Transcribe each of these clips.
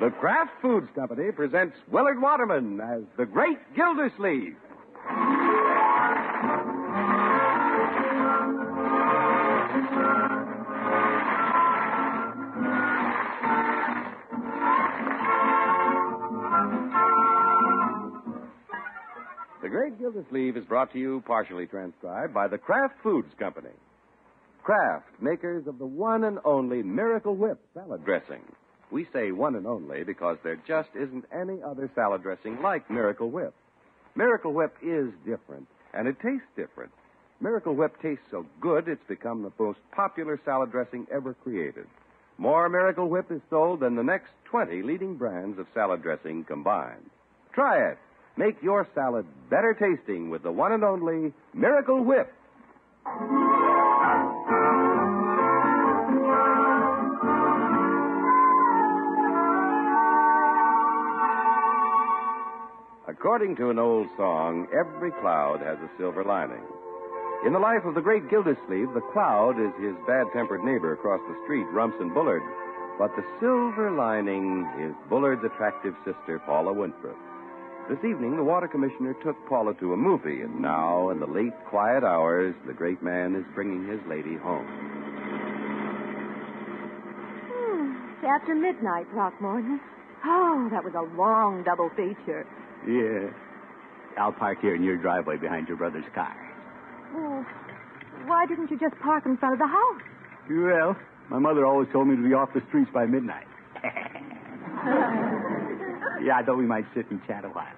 The Kraft Foods Company presents Willard Waterman as the Great Gildersleeve. The Great Gildersleeve is brought to you, partially transcribed, by the Kraft Foods Company. Kraft, makers of the one and only Miracle Whip salad dressing. We say one and only because there just isn't any other salad dressing like Miracle Whip. Miracle Whip is different, and it tastes different. Miracle Whip tastes so good it's become the most popular salad dressing ever created. More Miracle Whip is sold than the next 20 leading brands of salad dressing combined. Try it. Make your salad better tasting with the one and only Miracle Whip. According to an old song, every cloud has a silver lining. In the life of the great Gildersleeve, the cloud is his bad tempered neighbor across the street, Rumson Bullard. But the silver lining is Bullard's attractive sister, Paula Winthrop. This evening, the water commissioner took Paula to a movie, and now, in the late, quiet hours, the great man is bringing his lady home. Hmm, it's after midnight, Throckmorton. Oh, that was a long double feature. Yeah. I'll park here in your driveway behind your brother's car. Oh, why didn't you just park in front of the house? Well, my mother always told me to be off the streets by midnight. yeah, I thought we might sit and chat a while.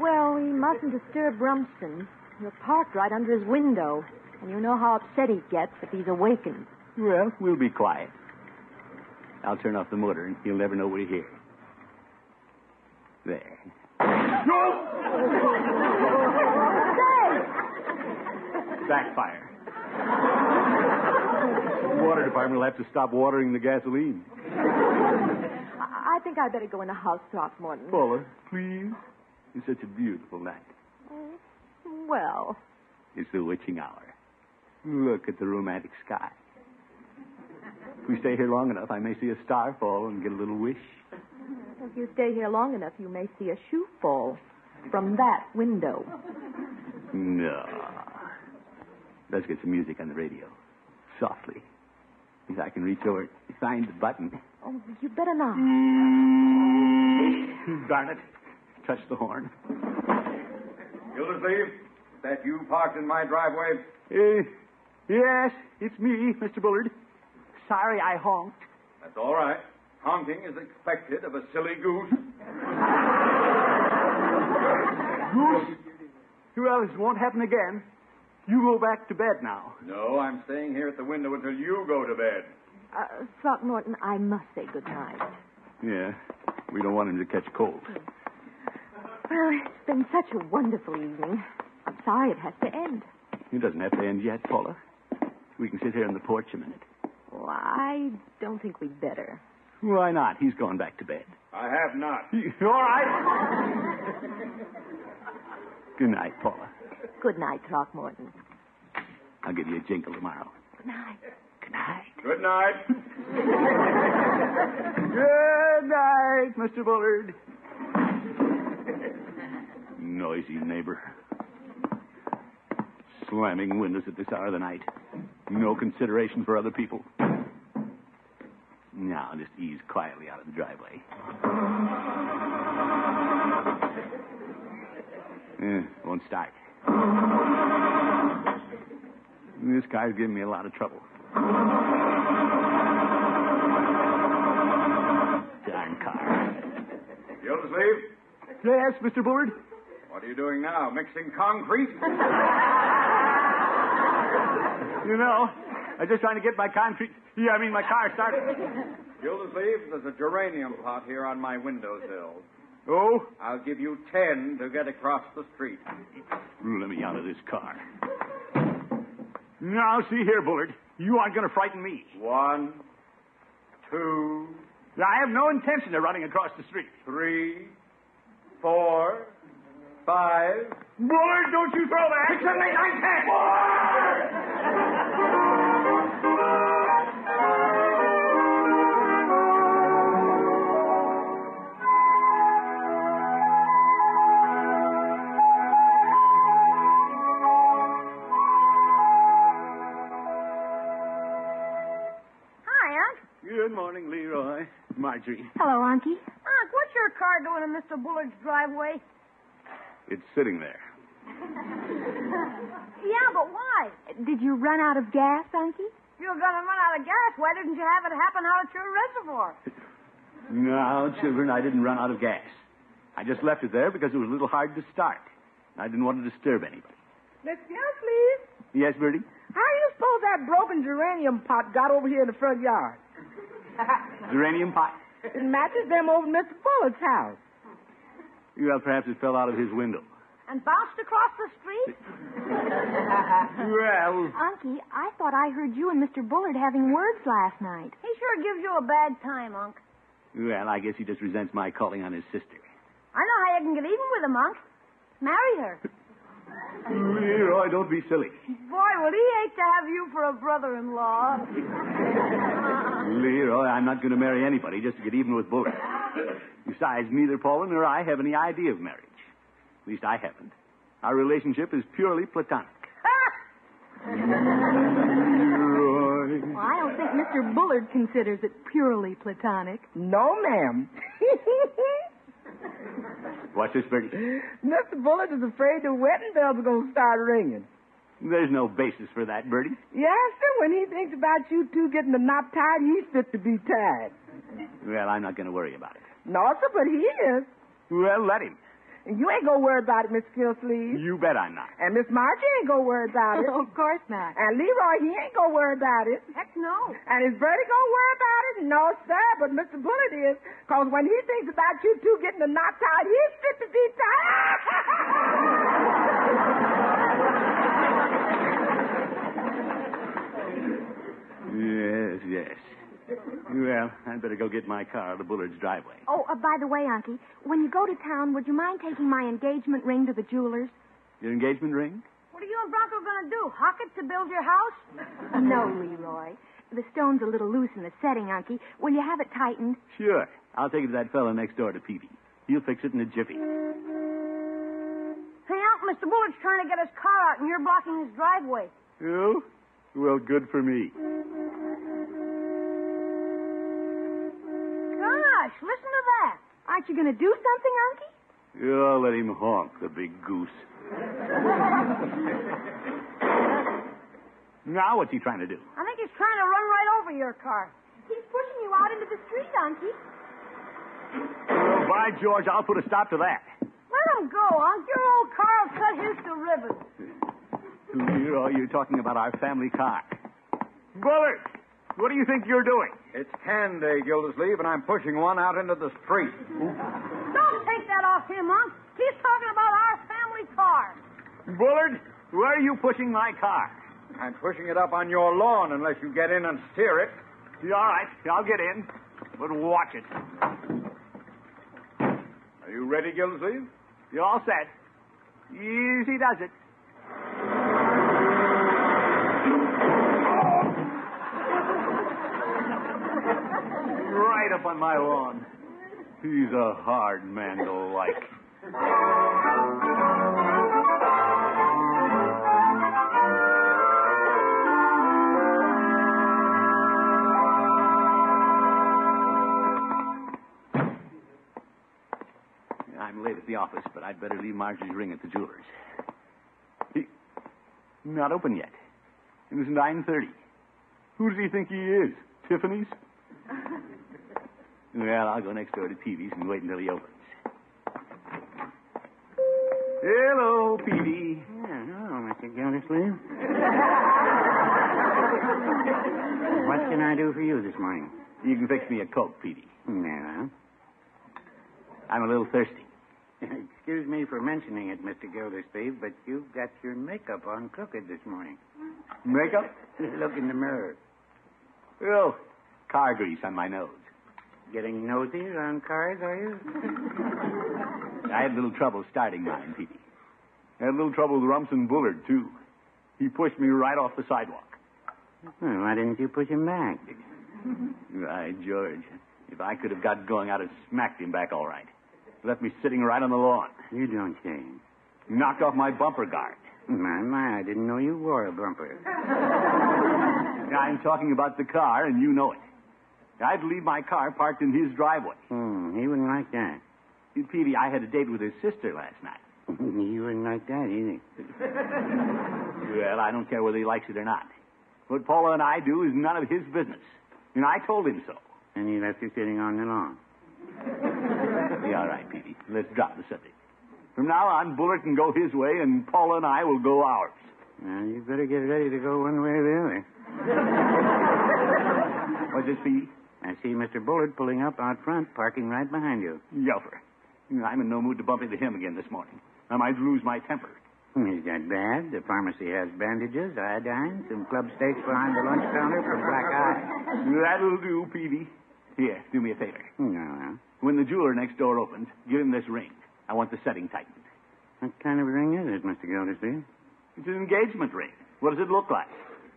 Well, we mustn't disturb Rumson. You're parked right under his window, and you know how upset he gets if he's awakened. Well, we'll be quiet. I'll turn off the motor, and he'll never know we're here. There. Backfire. The water department will have to stop watering the gasoline. I, I think I'd better go in the house, Throckmorton. Paula, please. It's such a beautiful night. Mm, well, It's the witching hour. Look at the romantic sky. If we stay here long enough, I may see a star fall and get a little wish. if you stay here long enough, you may see a shoe fall from that window. No. Let's get some music on the radio. Softly. If I can reach over and find the button. Oh, you better not. Darn it. Touch the horn. Gildersleeve, is that you parked in my driveway? Uh, yes, it's me, Mr. Bullard. Sorry I honked. That's all right. Honking is expected of a silly goose. Goose? Well, this won't happen again. You go back to bed now. No, I'm staying here at the window until you go to bed. Uh, Throckmorton, I must say good night. Yeah. We don't want him to catch cold. Well, it's been such a wonderful evening. I'm sorry it has to end. It doesn't have to end yet, Paula. We can sit here on the porch a minute. Well, I don't think we'd better. Why not? He's gone back to bed. I have not. All right. Good night, Paula. Good night, Throckmorton. I'll give you a jingle tomorrow. Good night. Good night. Good night. Good night, Mr. Bullard. Noisy neighbor. Slamming windows at this hour of the night. No consideration for other people. Now, just ease quietly out of the driveway. Eh, won't start. This car's giving me a lot of trouble. Darn car. Gildersleeve, Yes, Mr. Bullard? what are you doing now? Mixing concrete? You know, I'm just trying to get my concrete. Yeah, I mean my car started. Gildersleeve, there's a geranium pot here on my windowsill. Oh? I'll give you ten to get across the street. Let me out of this car. Now, see here, Bullard. You aren't going to frighten me. One, two, I have no intention of running across the street. three, four, five. Bullard, don't you throw that! Six, seven, eight, nine, ten. Marjorie. Hello, Unky. Unc, what's your car doing in Mr. Bullard's driveway? It's sitting there. Yeah, but why? Did you run out of gas, Unky? You were gonna run out of gas. Why didn't you have it happen out at your reservoir? No, children, I didn't run out of gas. I just left it there because it was a little hard to start. I didn't want to disturb anybody. Miss Gill, please. Yes, Birdie? How do you suppose that broken geranium pot got over here in the front yard? Geranium pot? It matches them over Mr. Bullard's house. Well, perhaps it fell out of his window. And bounced across the street? Well, Unky, I thought I heard you and Mr. Bullard having words last night. He sure gives you a bad time, Unc. well, I guess he just resents my calling on his sister. I know how you can get even with him, Unc. Marry her. Leroy, don't be silly. Boy, would he hate to have you for a brother-in-law. Leroy, I'm not going to marry anybody just to get even with Bullard. Besides, neither Paula nor I have any idea of marriage. At least I haven't. Our relationship is purely platonic. Leroy. Well, I don't think Mr. Bullard considers it purely platonic. No, ma'am. What's this, Birdie? Mr. Bullard is afraid the wedding bells are going to start ringing. There's no basis for that, Birdie. Yes, sir. When he thinks about you two getting the knot tied, he's fit to be tied. Well, I'm not going to worry about it. No, sir, but he is. Well, let him. And you ain't gonna worry about it, Miss Gillsleeve. You bet I'm not. And Miss Margie ain't gonna worry about it. of course not. And Leroy, he ain't gonna worry about it. Heck no. And is Birdie gonna worry about it? No, sir, but Mr. Bullard is. Because when he thinks about you two getting the knot tied, he's fit to be tied. Yes, yes. Well, I'd better go get my car out of Bullard's driveway. Oh, uh, by the way, Unky, when you go to town, would you mind taking my engagement ring to the jeweler's? Your engagement ring? What are you and Bronco gonna do? Hock it to build your house? No, Leroy. The stone's a little loose in the setting, Unky. Will you have it tightened? Sure. I'll take it to that fellow next door to Peavy. He'll fix it in a jiffy. Hey, Unc, Mr. Bullard's trying to get his car out, and you're blocking his driveway. Oh? Well, good for me. Gosh, listen to that. Aren't you going to do something, Unky? Oh, let him honk, the big goose. now, what's he trying to do? I think he's trying to run right over your car. He's pushing you out into the street, Unky. Well, by George, I'll put a stop to that. Let him go, Unc. Your old car will cut his to ribbons. Leroy, you're talking about our family car. Bullard, what do you think you're doing? It's can day, Gildersleeve, and I'm pushing one out into the street. Don't take that off him, Unc. He's talking about our family car. Bullard, where are you pushing my car? I'm pushing it up on your lawn unless you get in and steer it. Yeah, all right, I'll get in. But watch it. Are you ready, Gildersleeve? You're all set. Easy does it. Up on my lawn. He's a hard man to like. I'm late at the office, but I'd better leave Marjorie's ring at the jeweler's. He... Not open yet. It was 9.30. Who does he think he is? Tiffany's? Well, I'll go next door to Peavy's and wait until he opens. Hello, Peavy. hello, Mr. Gildersleeve. what can I do for you this morning? You can fix me a Coke, Peavy. Yeah. I'm a little thirsty. Excuse me for mentioning it, Mr. Gildersleeve, but you've got your makeup on crooked this morning. Makeup? Look in the mirror. Oh, car grease on my nose. Getting nosy on cars, are you? I had a little trouble starting mine, Peavy. I had a little trouble with Rumson Bullard, too. He pushed me right off the sidewalk. Well, why didn't you push him back? Right, George. If I could have got going, I'd have smacked him back all right. Left me sitting right on the lawn. You don't say. Knocked off my bumper guard. My, my, I didn't know you wore a bumper. I'm talking about the car, and you know it. I'd leave my car parked in his driveway. Hmm, he wouldn't like that. Peavy, I had a date with his sister last night. he wouldn't like that either. Well, I don't care whether he likes it or not. What Paula and I do is none of his business. And I told him so. And he left you sitting on the lawn. Be all right, Peavy. Let's drop the subject. From now on, Bullard can go his way, and Paula and I will go ours. Well, you better get ready to go one way or the other. What's this, Peavy? I see Mr. Bullard pulling up out front, parking right behind you. Yelfer. I'm in no mood to bump into him again this morning. I might lose my temper. Hmm, is that bad? The pharmacy has bandages, iodine, some club steaks behind the lunch counter for black eye. That'll do, Peavy. Here, do me a favor. Hmm, no. When the jeweler next door opens, give him this ring. I want the setting tightened. What kind of ring is it, Mr. Gildersleeve? It's an engagement ring. What does it look like?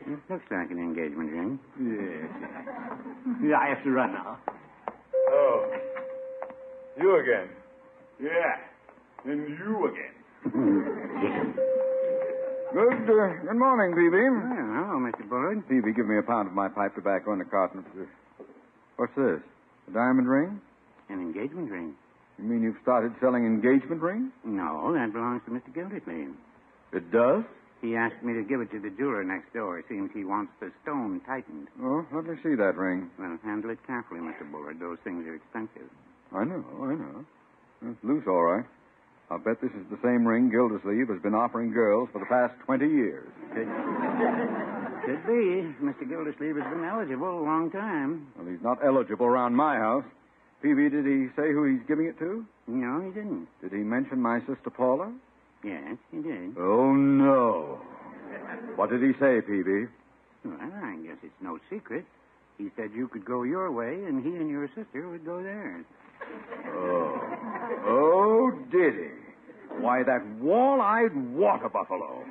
It looks like an engagement ring. Yes. Yeah, I have to run now. Oh. You again. Yeah. And you again. Good, uh, good morning, Peavy. Well, hello, Mr. Bullard. Peavy, give me a pound of my pipe tobacco and a carton of... What's this? A diamond ring? An engagement ring? You mean you've started selling engagement rings? No, that belongs to Mr. Gildersleeve. It does? He asked me to give it to the jeweler next door. Seems he wants the stone tightened. Oh, let me see that ring. Well, handle it carefully, Mr. Bullard. Those things are expensive. I know, I know. It's loose, all right. I'll bet this is the same ring Gildersleeve has been offering girls for the past 20 years. Could, could be. Mr. Gildersleeve has been eligible a long time. Well, he's not eligible around my house. Peavy, did he say who he's giving it to? No, he didn't. Did he mention my sister Paula? Yes, he did. Oh, no. What did he say, Peavy? Well, I guess it's no secret. He said you could go your way, and he and your sister would go theirs. Oh. Oh, did he? Why, that wall-eyed water buffalo.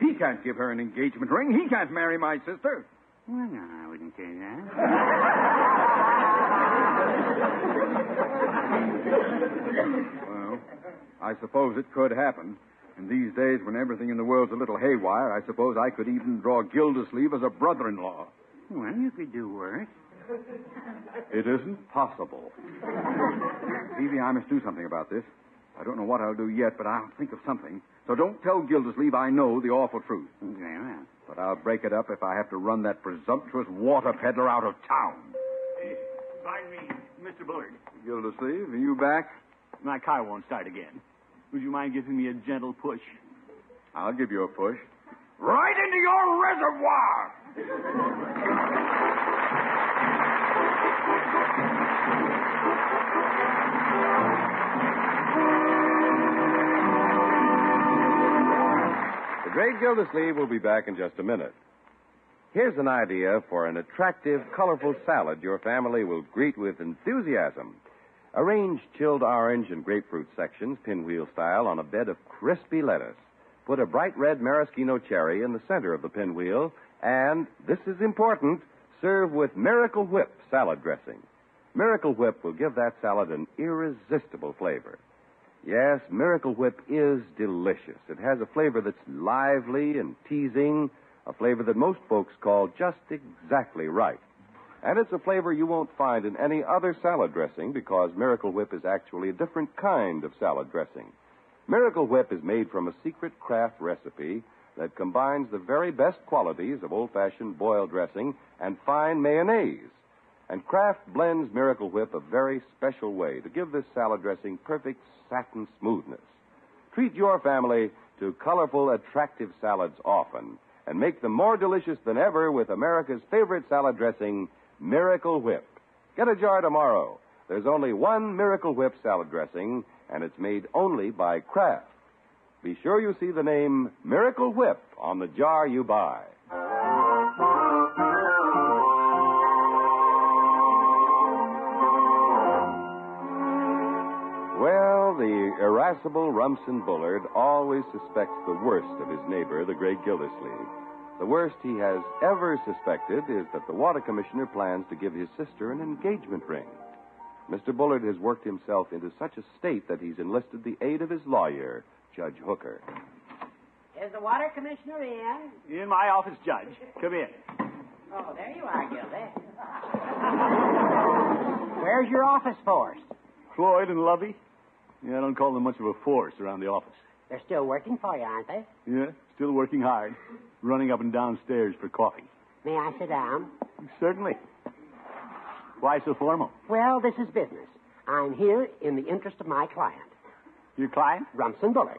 He can't give her an engagement ring. He can't marry my sister. Well, no, I wouldn't say that. Well, I suppose it could happen. In these days when everything in the world's a little haywire, I suppose I could even draw Gildersleeve as a brother-in-law. Well, you could do worse. It isn't possible. Peavy, I must do something about this. I don't know what I'll do yet, but I'll think of something. So don't tell Gildersleeve I know the awful truth. Very well. But I'll break it up if I have to run that presumptuous water peddler out of town. Find me, Mr. Bullard. Gildersleeve, are you back? My car won't start again. Would you mind giving me a gentle push? I'll give you a push. Right into your reservoir! The Great Gildersleeve will be back in just a minute. Here's an idea for an attractive, colorful salad your family will greet with enthusiasm. Arrange chilled orange and grapefruit sections, pinwheel style, on a bed of crispy lettuce. Put a bright red maraschino cherry in the center of the pinwheel, and, this is important, serve with Miracle Whip salad dressing. Miracle Whip will give that salad an irresistible flavor. Yes, Miracle Whip is delicious. It has a flavor that's lively and teasing, a flavor that most folks call just exactly right. And it's a flavor you won't find in any other salad dressing because Miracle Whip is actually a different kind of salad dressing. Miracle Whip is made from a secret Kraft recipe that combines the very best qualities of old fashioned boiled dressing and fine mayonnaise. And Kraft blends Miracle Whip a very special way to give this salad dressing perfect satin smoothness. Treat your family to colorful, attractive salads often and make them more delicious than ever with America's favorite salad dressing, Miracle Whip. Get a jar tomorrow. There's only one Miracle Whip salad dressing, and it's made only by Kraft. Be sure you see the name Miracle Whip on the jar you buy. Well, the irascible Rumson Bullard always suspects the worst of his neighbor, the great Gildersleeve. The worst he has ever suspected is that the water commissioner plans to give his sister an engagement ring. Mr. Bullard has worked himself into such a state that he's enlisted the aid of his lawyer, Judge Hooker. Is the water commissioner in? In my office, Judge. Come in. Oh, there you are, Gildy. Where's your office force? Floyd and Lovey? Yeah, I don't call them much of a force around the office. They're still working for you, aren't they? Yeah, still working hard, running up and down stairs for coffee. May I sit down? Certainly. Why so formal? Well, this is business. I'm here in the interest of my client, Your client? Rumson Bullard.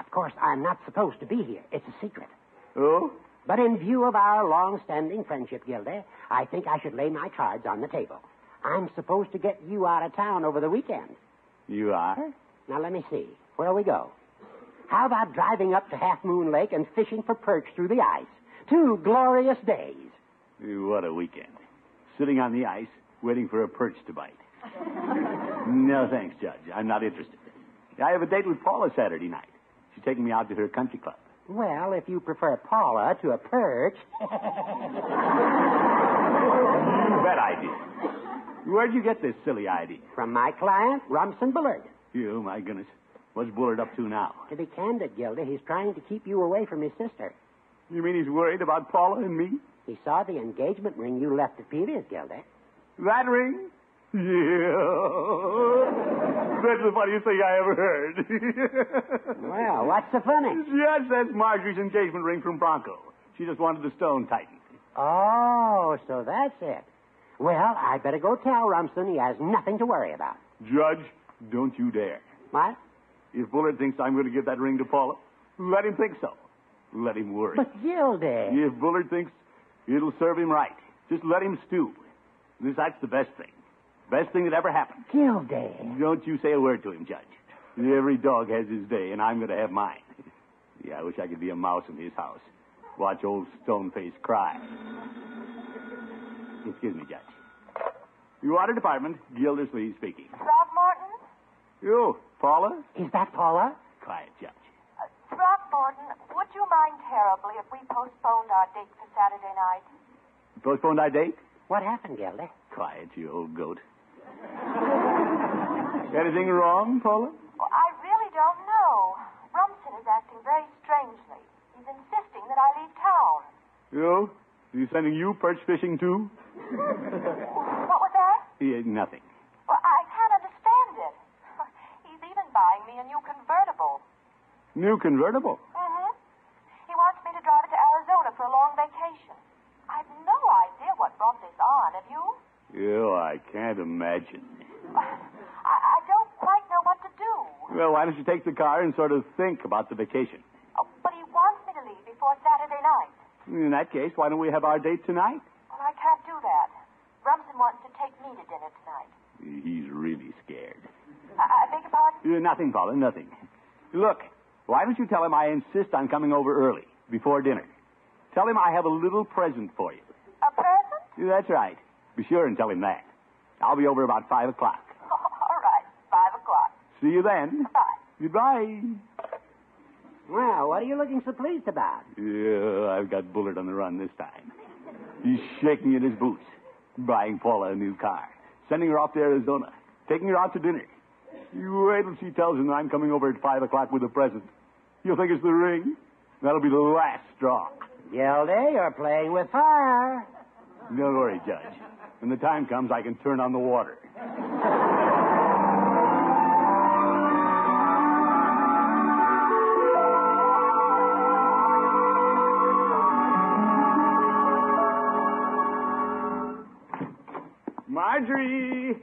Of course, I'm not supposed to be here. It's a secret. Oh? But in view of our long-standing friendship, Gildy, I think I should lay my cards on the table. I'm supposed to get you out of town over the weekend. You are? Now, let me see. Where'll we go? How about driving up to Half Moon Lake and fishing for perch through the ice? Two glorious days. What a weekend. Sitting on the ice, waiting for a perch to bite. no, thanks, Judge. I'm not interested. I have a date with Paula Saturday night. She's taking me out to her country club. Well, if you prefer Paula to a perch. You bet I did. Where'd you get this silly idea? From my client, Rumson Bullard. You, my goodness. What's Bullard up to now? To be candid, Gildy, he's trying to keep you away from his sister. You mean he's worried about Paula and me? He saw the engagement ring you left at Peavy's, Gildy. That ring? Yeah. That's the funniest thing I ever heard. Well, what's the funny? yes, that's Marjorie's engagement ring from Bronco. She just wanted the stone tightened. Oh, so that's it. Well, I better go tell Rumson he has nothing to worry about. Judge, don't you dare. What? If Bullard thinks I'm going to give that ring to Paula, let him think so. Let him worry. But Gildy. If Bullard thinks it'll serve him right, just let him stew. This, that's the best thing. Best thing that ever happened. Gildy. Don't you say a word to him, Judge. Every dog has his day, and I'm going to have mine. Yeah, I wish I could be a mouse in his house. Watch old Stoneface cry. Excuse me, Judge. Your water department, Gildersleeve speaking. Throckmorton? You, Paula? Is that Paula? Quiet, Judge. Uh, Throckmorton, would you mind terribly if we postponed our date for Saturday night? Postponed our date? What happened, Gildy? Quiet, you old goat. Anything wrong, Paula? Well, I really don't know. Rumson is acting very strangely. He's insisting that I leave town. You? He's sending you perch fishing too? What was that? Yeah, nothing. Well, I can't understand it. He's even buying me a new convertible. New convertible. Mm-hmm. He wants me to drive it to Arizona for a long vacation. I've no idea what brought this on. Have you? You, I can't imagine. I, I don't quite know what to do. Well, why don't you take the car and sort of think about the vacation? Oh, but he wants me to leave before Saturday night. In that case, why don't we have our date tonight? Well, I can't do that. Rumson wants to take me to dinner tonight. He's really scared. I, I beg your pardon? Uh, nothing, Paula, nothing. Look, why don't you tell him I insist on coming over early, before dinner? Tell him I have a little present for you. A present? Yeah, That's right. Be sure and tell him that. I'll be over about five o'clock. All right, five o'clock. See you then. Bye. Goodbye. Well, what are you looking so pleased about? Yeah, I've got Bullard on the run this time. He's shaking in his boots, buying Paula a new car, sending her off to Arizona, taking her out to dinner. You wait till she tells him that I'm coming over at five o'clock with a present. You'll think it's the ring. That'll be the last straw. Gildy, you're playing with fire. Don't worry, Judge. When the time comes, I can turn on the water. Marjorie!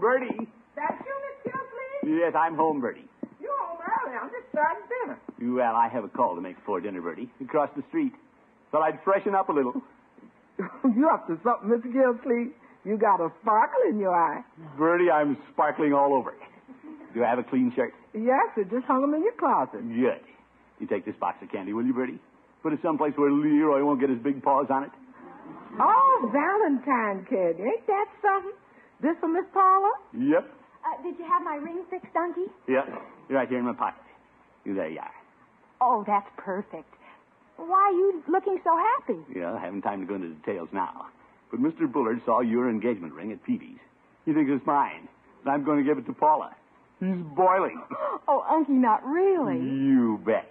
Birdie! That's you, Miss Gilsleeve? Yes, I'm home, Birdie. You're home early. I'm just starting dinner. Well, I have a call to make before dinner, Birdie. Across the street. Thought I'd freshen up a little. you up to something, Miss Gilsleeve? You got a sparkle in your eye. Birdie, I'm sparkling all over. Do I have a clean shirt? Yes, it just hung them in your closet. Good. You take this box of candy, will you, Bertie? Put it someplace where Leroy won't get his big paws on it. Oh, Valentine candy. Ain't that something? This for Miss Paula? Yep. Uh, did you have my ring fixed, Unky? Yep. Right here in my pocket. You There you are. Oh, that's perfect. Why are you looking so happy? Yeah, I haven't time to go into details now. But Mr. Bullard saw your engagement ring at Peavy's. He thinks it's mine, and I'm going to give it to Paula. He's boiling. Oh, Unky, not really. You bet.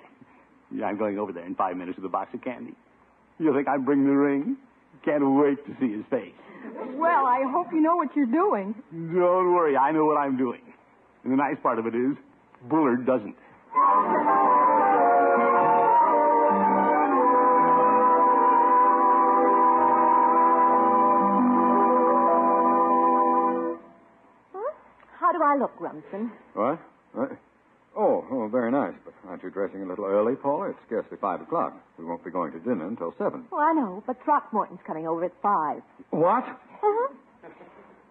Yeah, I'm going over there in five minutes with a box of candy. You think I'm bringing the ring? Can't wait to see his face. Well, I hope you know what you're doing. Don't worry, I know what I'm doing. And the nice part of it is, Bullard doesn't. How do I look, Rumson? What? What? Oh, very nice. But aren't you dressing a little early, Paula? It's scarcely five o'clock. We won't be going to dinner until seven. Oh, I know, but Throckmorton's coming over at five. What? Uh-huh.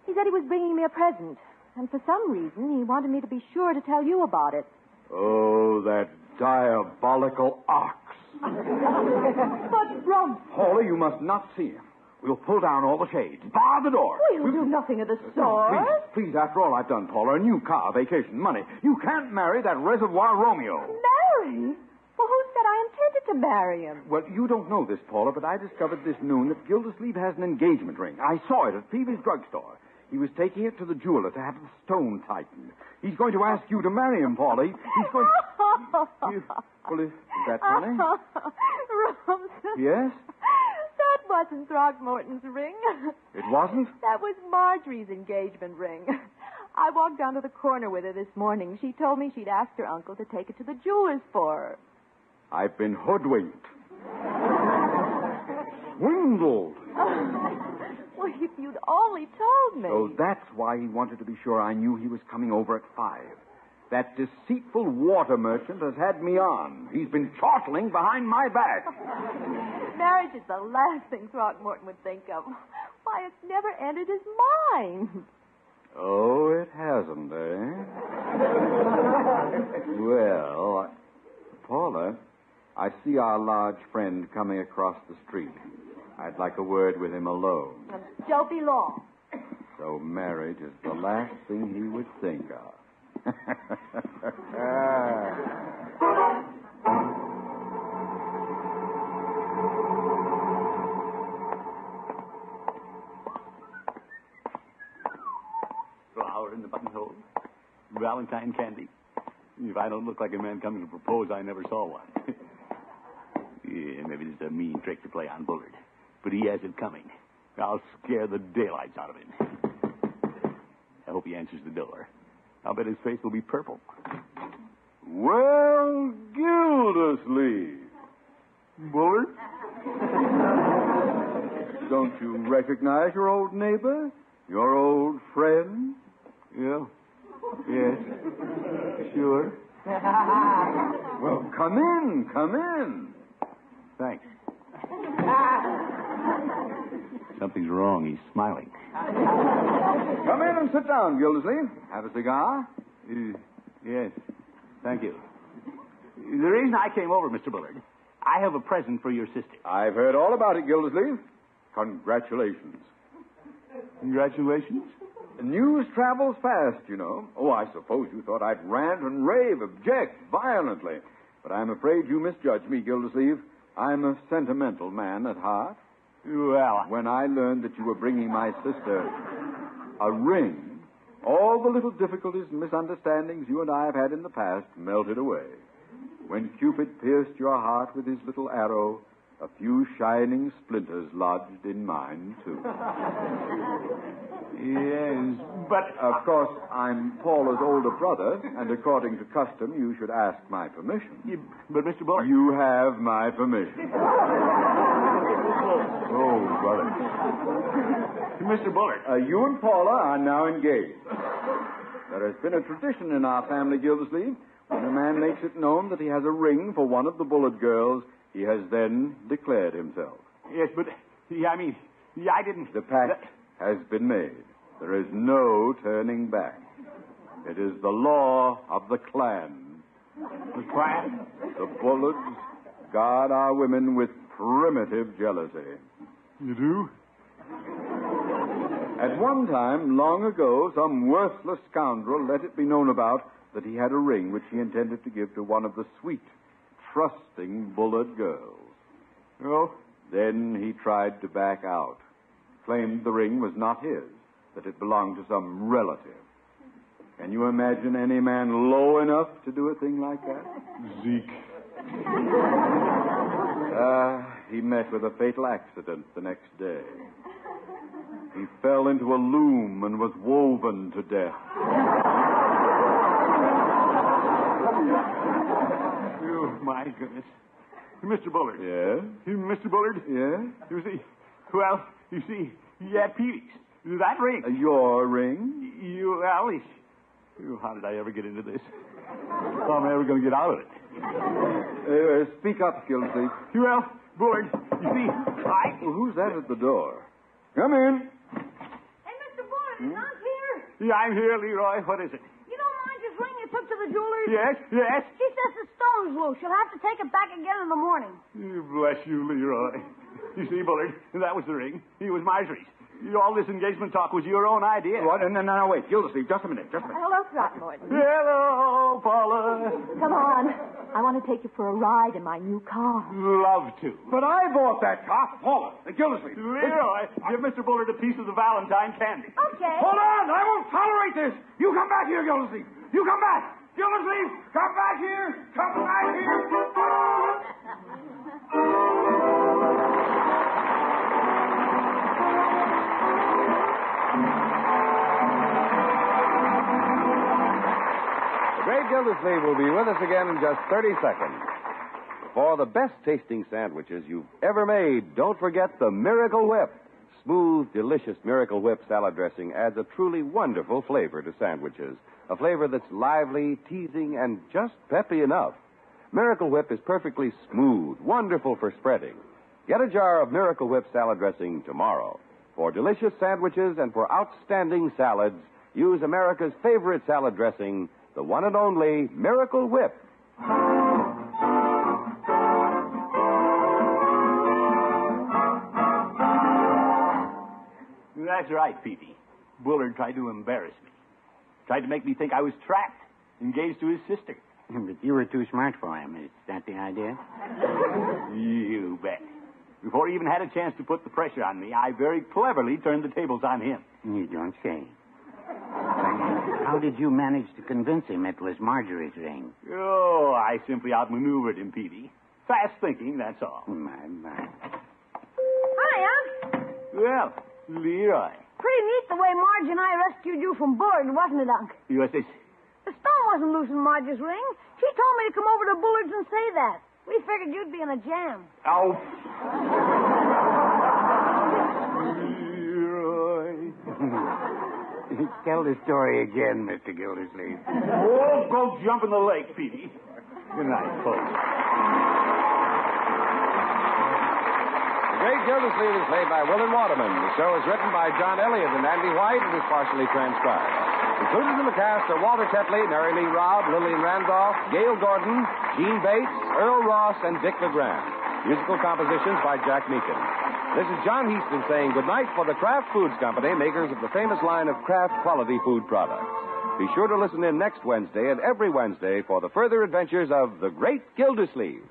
He said he was bringing me a present, and for some reason he wanted me to be sure to tell you about it. Oh, that diabolical ox. But, Rumson, Paula, you must not see him. We'll pull down all the shades. Bar the door. we'll do nothing of the No, sort. please, please, after all I've done, Paula, a new car, vacation, money. You can't marry that reservoir Romeo. Marry? Well, who said I intended to marry him? Well, you don't know this, Paula, but I discovered this noon that Gildersleeve has an engagement ring. I saw it at Peavy's drugstore. He was taking it to the jeweler to have the stone tightened. He's going to ask you to marry him, Paula. He's going You- Well, is, that funny? Rumson. Yes? Wasn't Throckmorton's ring. It wasn't? That was Marjorie's engagement ring. I walked down to the corner with her this morning. She told me she'd asked her uncle to take it to the jeweler's for her. I've been hoodwinked. Swindled. Well, if you'd only told me. So that's why he wanted to be sure I knew he was coming over at five. That deceitful water merchant has had me on. He's been chortling behind my back. Marriage is the last thing Throckmorton would think of. Why, it's never entered his mind. Oh, it hasn't, eh? well, Paula, I see our large friend coming across the street. I'd like a word with him alone. Don't be long. So marriage is the last thing he would think of. Valentine candy. If I don't look like a man coming to propose, I never saw one. yeah, maybe this is a mean trick to play on Bullard. But he has it coming. I'll scare the daylights out of him. I hope he answers the door. I'll bet his face will be purple. well, Gildersleeve. Bullard? Don't you recognize your old neighbor? Your old friend? Yeah. Yes. Sure. Well, come in, come in. Thanks. Something's wrong. He's smiling. Come in and sit down, Gildersleeve. Have a cigar? Uh, yes. Thank you. The reason I came over, Mr. Bullard, I have a present for your sister. I've heard all about it, Gildersleeve. Congratulations. Congratulations. News travels fast, you know. Oh, I suppose you thought I'd rant and rave, object violently. But I'm afraid you misjudged me, Gildersleeve. I'm a sentimental man at heart. Well, When I learned that you were bringing my sister a ring, all the little difficulties and misunderstandings you and I have had in the past melted away. When Cupid pierced your heart with his little arrow, a few shining splinters lodged in mine, too. yes, but Of course, I'm Paula's older brother, and according to custom, you should ask my permission. but Mr. Bullard. You have my permission. Oh, brother. Mr. Bullard. Uh, you and Paula are now engaged. There has been a tradition in our family, Gildersleeve. When a man makes it known that he has a ring for one of the Bullard girls, he has then declared himself. Yes, but yeah, I mean, yeah, I didn't. The pact has been made. There is no turning back. It is the law of the clan. The clan? The Bullards guard our women with primitive jealousy. You do? At one time, long ago, some worthless scoundrel let it be known about that he had a ring which he intended to give to one of the sweet, trusting Bullard girls. Oh, Then he tried to back out, claimed the ring was not his, that it belonged to some relative. Can you imagine any man low enough to do a thing like that? Zeke. Uh, he met with a fatal accident the next day. He fell into a loom and was woven to death. Oh, my goodness. Mr. Bullard. Yeah? Mr. Bullard? Yeah? You see, well, you see, yeah, Peavy's. That ring. Uh, your ring? You, Alice. Oh, how did I ever get into this? How am I ever going to get out of it? Uh, speak up, Gildersleeve. Well, Bullard, you see, I. Well, who's that at the door? Come in. Hey, Mr. Bullard, is Aunt here? Yeah, I'm here, Leroy. What is it? You know Marge's ring you took to the jeweler's? Yes, yes. She says the stone's loose. She'll have to take it back again in the morning. Oh, bless you, Leroy. You see, Bullard, that was the ring. He was Marjorie's. All this engagement talk was your own idea. What? No, no, no, wait. Gildersleeve, just a minute. Just a minute. Hello, Throckmorton. Hello, Paula. Come on. I want to take you for a ride in my new car. Love to. But I bought that car. Paula, Gildersleeve. Leroy, give Mr. Bullard a piece of the Valentine candy. Okay. Hold on! I won't tolerate this! You come back here, Gildersleeve! You come back! Gildersleeve, come back here! Come back here! The Great Gildersleeve will be with us again in just 30 seconds. For the best tasting sandwiches you've ever made, don't forget the Miracle Whip. Smooth, delicious Miracle Whip salad dressing adds a truly wonderful flavor to sandwiches. A flavor that's lively, teasing, and just peppy enough. Miracle Whip is perfectly smooth, wonderful for spreading. Get a jar of Miracle Whip salad dressing tomorrow. For delicious sandwiches and for outstanding salads, use America's favorite salad dressing, the one and only Miracle Whip. That's right, Peavy. Bullard tried to embarrass me. Tried to make me think I was trapped, engaged to his sister. But you were too smart for him. Is that the idea? You bet. Before he even had a chance to put the pressure on me, I very cleverly turned the tables on him. You don't say. How did you manage to convince him it was Marjorie's ring? Oh, I simply outmaneuvered him, Peavy. Fast thinking, that's all. My, my. Hi, Unc. Well, Leroy. Pretty neat the way Marge and I rescued you from Bullard, wasn't it, Unc? What's this? The stone wasn't loose in Marge's ring. She told me to come over to Bullard's and say that. We figured you'd be in a jam. Oh. Tell the story again, Mr. Gildersleeve. Oh, go jump in the lake, Peavy. Good night, folks. The Great Gildersleeve is played by Willard Waterman. The show is written by John Elliott and Andy White and is partially transcribed. Included in the cast are Walter Tetley, Mary Lee Robb, Lillian Randolph, Gale Gordon, Gene Bates, Earle Ross, and Dick LeGrand. Musical compositions by Jack Meakin. This is John Heaston saying goodnight for the Kraft Foods Company, makers of the famous line of Kraft quality food products. Be sure to listen in next Wednesday and every Wednesday for the further adventures of the Great Gildersleeve.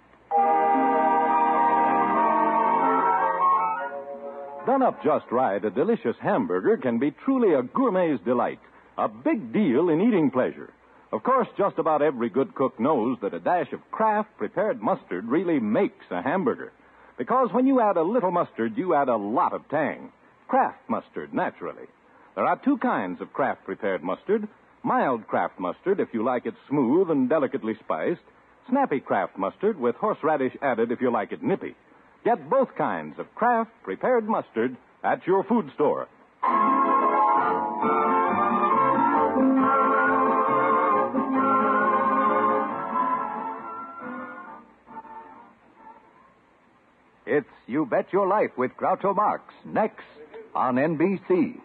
Done up just right, a delicious hamburger can be truly a gourmet's delight, a big deal in eating pleasure. Of course, just about every good cook knows that a dash of Kraft prepared mustard really makes a hamburger. Because when you add a little mustard, you add a lot of tang. Kraft mustard, naturally. There are two kinds of Kraft prepared mustard mild Kraft mustard, if you like it smooth and delicately spiced, snappy Kraft mustard with horseradish added if you like it nippy. Get both kinds of Kraft prepared mustard at your food store. It's You Bet Your Life with Groucho Marx next on NBC.